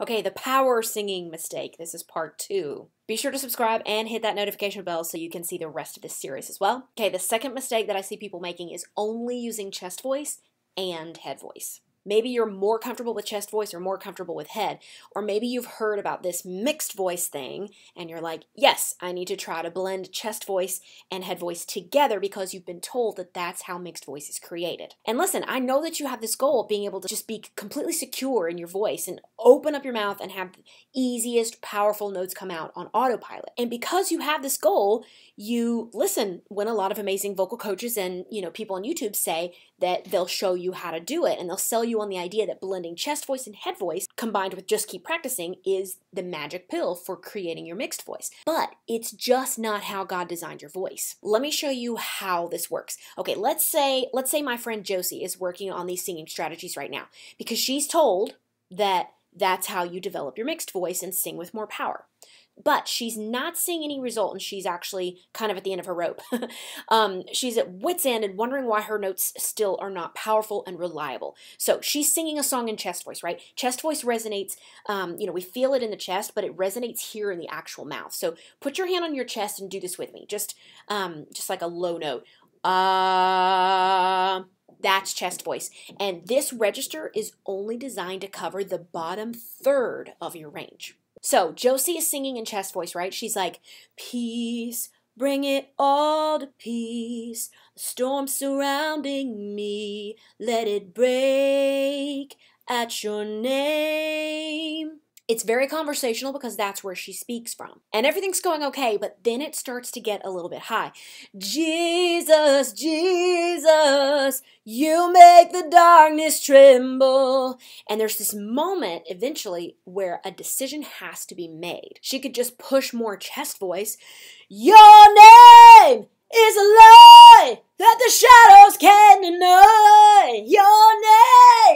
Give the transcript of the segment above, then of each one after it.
Okay, the power singing mistake. This is part two. Be sure to subscribe and hit that notification bell so you can see the rest of this series as well. Okay, the second mistake that I see people making is only using chest voice and head voice. Maybe you're more comfortable with chest voice or more comfortable with head. Or maybe you've heard about this mixed voice thing and you're like, yes, I need to try to blend chest voice and head voice together because you've been told that that's how mixed voice is created. And listen, I know that you have this goal of being able to just be completely secure in your voice and open up your mouth and have the easiest, powerful notes come out on autopilot. And because you have this goal, you listen when a lot of amazing vocal coaches and you know people on YouTube say that they'll show you how to do it and they'll sell you on the idea that blending chest voice and head voice combined with just keep practicing is the magic pill for creating your mixed voice. But it's just not how God designed your voice. Let me show you how this works. Okay, let's say let's say my friend Josie is working on these singing strategies right now because she's told that that's how you develop your mixed voice and sing with more power but she's not seeing any result and she's actually kind of at the end of her rope. um, she's at wit's end and wondering why her notes still are not powerful and reliable. So she's singing a song in chest voice, right? Chest voice resonates, um, you know, we feel it in the chest, but it resonates here in the actual mouth. So put your hand on your chest and do this with me, just, um, just like a low note. Uh, that's chest voice. And this register is only designed to cover the bottom third of your range. So Josie is singing in chest voice, right? She's like, Peace, bring it all to peace. The storm surrounding me, let it break at your name. It's very conversational because that's where she speaks from. And everything's going okay, but then it starts to get a little bit high. Jesus, Jesus, you make the darkness tremble. And there's this moment eventually where a decision has to be made. She could just push more chest voice. Your name is a lie that the shadows can't deny. Your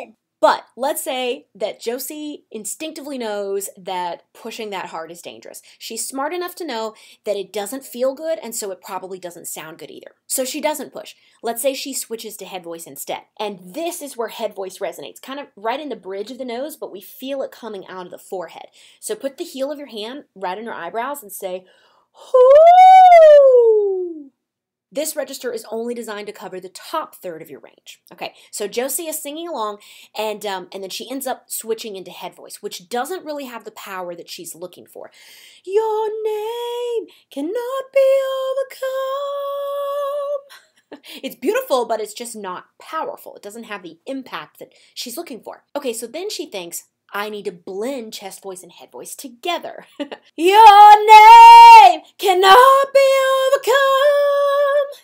name but let's say that Josie instinctively knows that pushing that hard is dangerous. She's smart enough to know that it doesn't feel good, and so it probably doesn't sound good either. So she doesn't push. Let's say she switches to head voice instead. And this is where head voice resonates, kind of right in the bridge of the nose, but we feel it coming out of the forehead. So put the heel of your hand right in her eyebrows and say, Whoo! This register is only designed to cover the top third of your range. Okay, so Josie is singing along, and um, and then she ends up switching into head voice, which doesn't really have the power that she's looking for. Your name cannot be overcome. it's beautiful, but it's just not powerful. It doesn't have the impact that she's looking for. Okay, so then she thinks, I need to blend chest voice and head voice together. Your name cannot be overcome.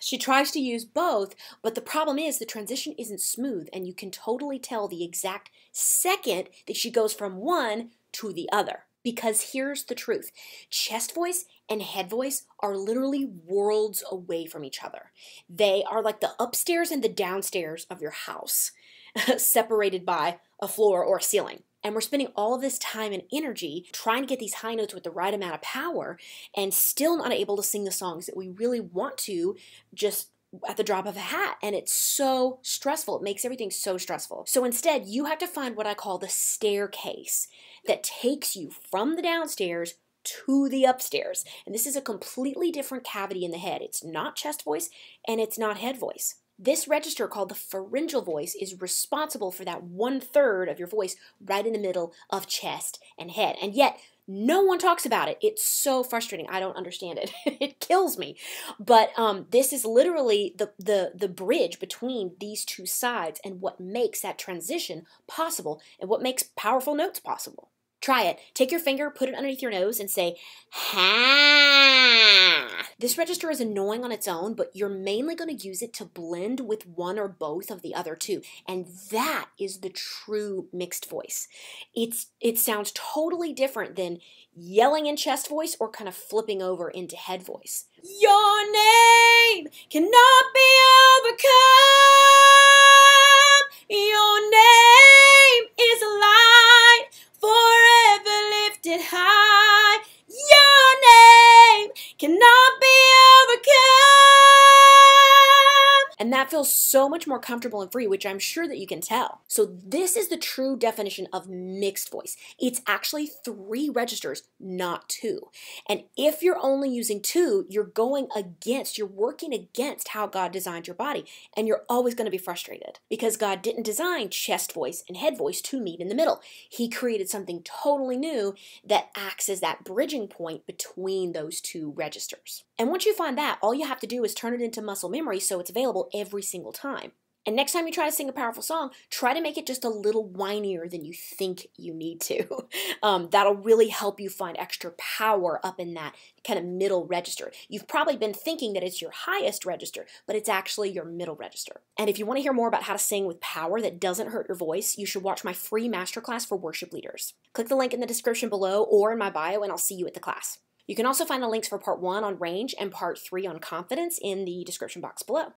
She tries to use both, but the problem is the transition isn't smooth, and you can totally tell the exact second that she goes from one to the other. Because here's the truth chest voice and head voice are literally worlds away from each other. They are like the upstairs and the downstairs of your house, separated by a floor or a ceiling. And we're spending all this time and energy trying to get these high notes with the right amount of power and still not able to sing the songs that we really want to just at the drop of a hat. And it's so stressful. It makes everything so stressful. So instead, you have to find what I call the staircase that takes you from the downstairs to the upstairs. And this is a completely different cavity in the head. It's not chest voice and it's not head voice. This register called the pharyngeal voice is responsible for that one third of your voice right in the middle of chest and head. And yet, no one talks about it. It's so frustrating. I don't understand it. it kills me. But um, this is literally the, the, the bridge between these two sides and what makes that transition possible and what makes powerful notes possible. Try it. Take your finger, put it underneath your nose, and say, ha. This register is annoying on its own, but you're mainly going to use it to blend with one or both of the other two. And that is the true mixed voice. It's It sounds totally different than yelling in chest voice or kind of flipping over into head voice. Your name cannot feels so much more comfortable and free, which I'm sure that you can tell. So, this is the true definition of mixed voice. It's actually three registers, not two. And if you're only using two, you're going against, you're working against how God designed your body. And you're always going to be frustrated because God didn't design chest voice and head voice to meet in the middle. He created something totally new that acts as that bridging point between those two registers. And once you find that, all you have to do is turn it into muscle memory so it's available every single time. And next time you try to sing a powerful song, try to make it just a little whinier than you think you need to. Um, that'll really help you find extra power up in that kind of middle register. You've probably been thinking that it's your highest register, but it's actually your middle register. And if you want to hear more about how to sing with power that doesn't hurt your voice, you should watch my free masterclass for worship leaders. Click the link in the description below or in my bio, and I'll see you at the class. You can also find the links for part one on range and part three on confidence in the description box below.